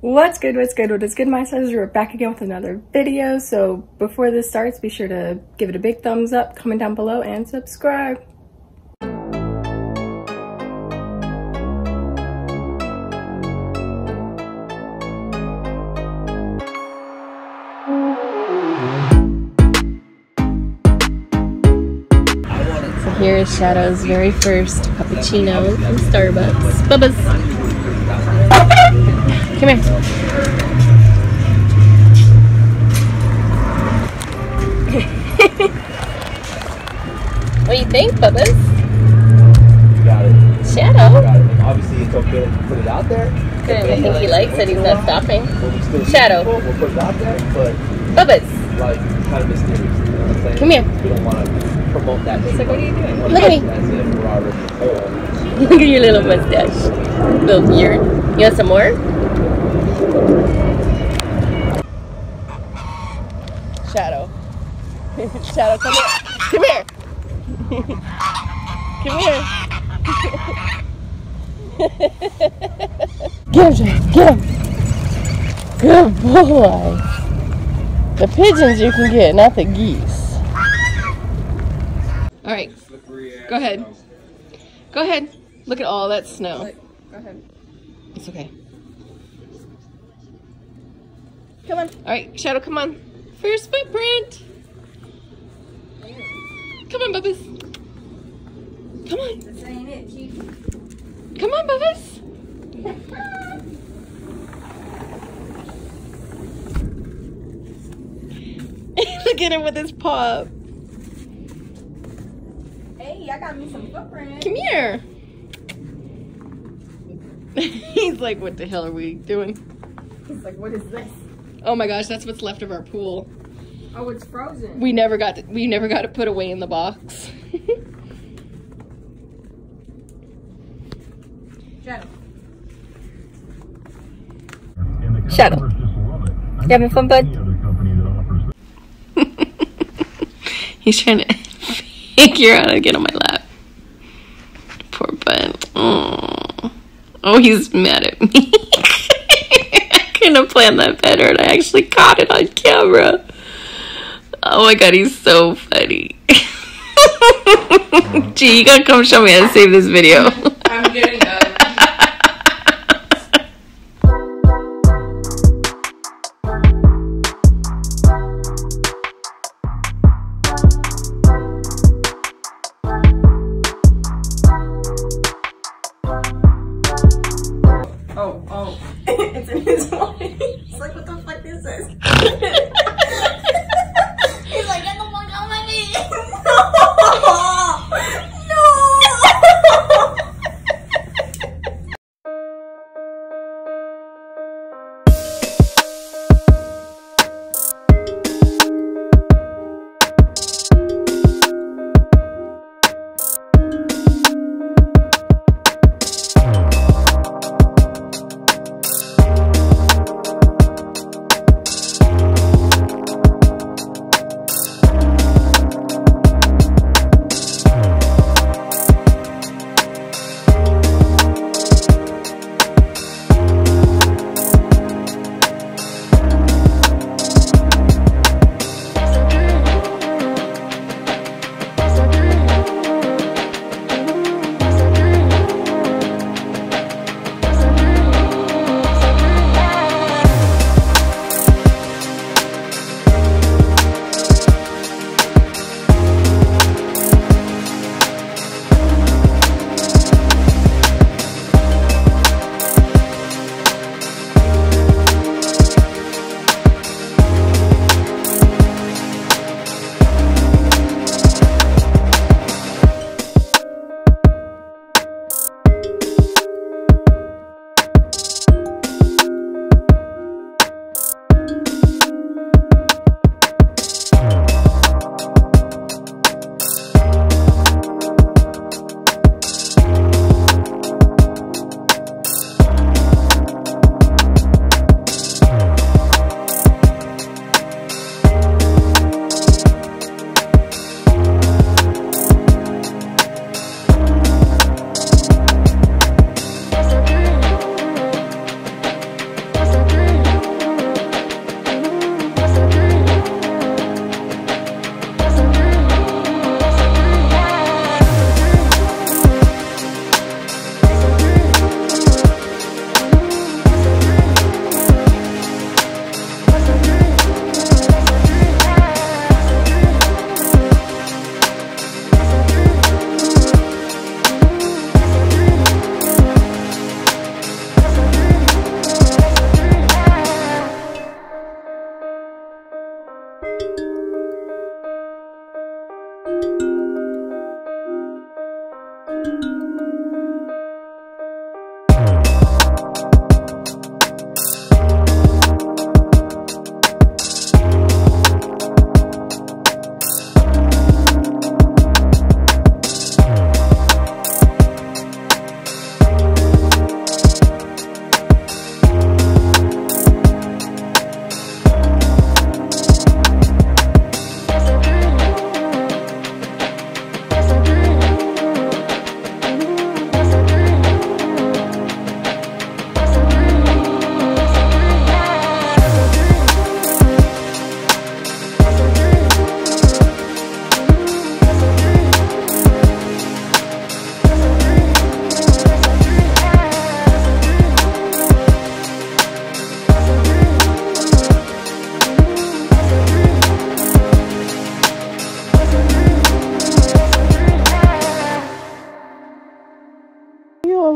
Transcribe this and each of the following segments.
What's good, what's good, what is good, my stars? We're back again with another video. So before this starts, be sure to give it a big thumbs up, comment down below, and subscribe. So here is Shadow's very first cappuccino from Starbucks. Bubba's. Come here. what do you think, Bubba's? Got it. Shadow? Got it. Obviously, it's okay to put it out there. Good. I think he likes it. He's not stopping. But we still Shadow. We'll put it out there, but Bubba's. like kind of mysterious. You know what I'm saying? Come here. We don't want to promote that. He's like, what are you doing? Look at me. as if we're already-. Look at your little mustache. Little beard. You want some more? Shadow. Shadow, come here. Come here. come here. get him. Get him. Good boy. The pigeons you can get, not the geese. All right. Go ahead. Go ahead. Look at all that snow. Go ahead. It's okay. Come on. All right, Shadow, come on. First footprint. Come on, Bubba's. Come on. This ain't it, Chief. Come on, Bubba's. Look at him with his paw. Hey, I got me some footprints. Come here. He's like, what the hell are we doing? He's like, what is this? Oh my gosh, that's what's left of our pool. Oh, it's frozen. We never got to, we never got to put away in the box. Shadow. Shadow. You having fun, bud? He's trying to figure out how to get on my lap. Poor bud. Oh, oh he's mad at me. I couldn't have planned that better, and I actually caught it on camera. Oh my god, he's so funny. Gee, you gotta come show me how to save this video.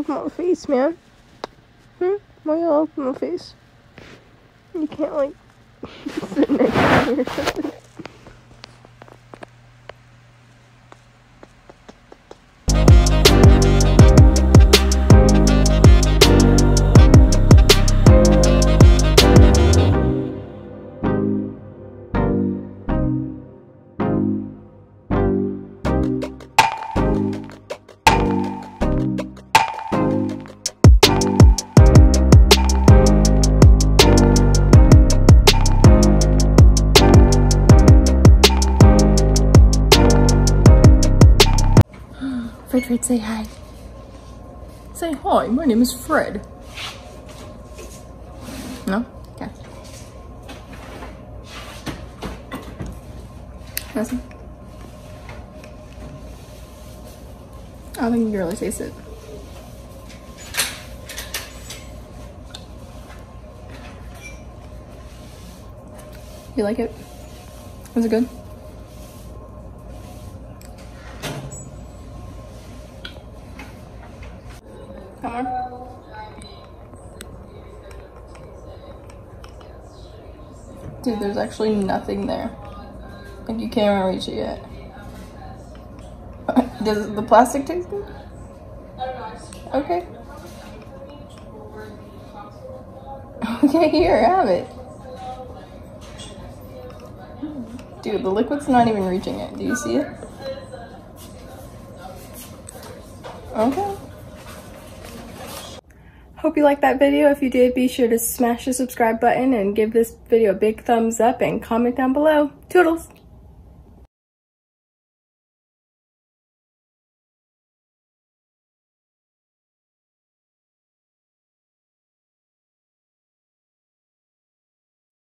My face, man? Hmm? Why you up in my face? You can't like sit next to me or something. Fred, say hi. Say hi, my name is Fred. No? Okay. Listen. I don't think you can really taste it. You like it? Was it good? Come on. Dude, there's actually nothing there. Like you can't even reach it yet. Does the plastic taste good? Okay. Okay, here, have it. Dude, the liquid's not even reaching it. Do you see it? Okay. Hope you liked that video. If you did, be sure to smash the subscribe button and give this video a big thumbs up and comment down below. Toodles!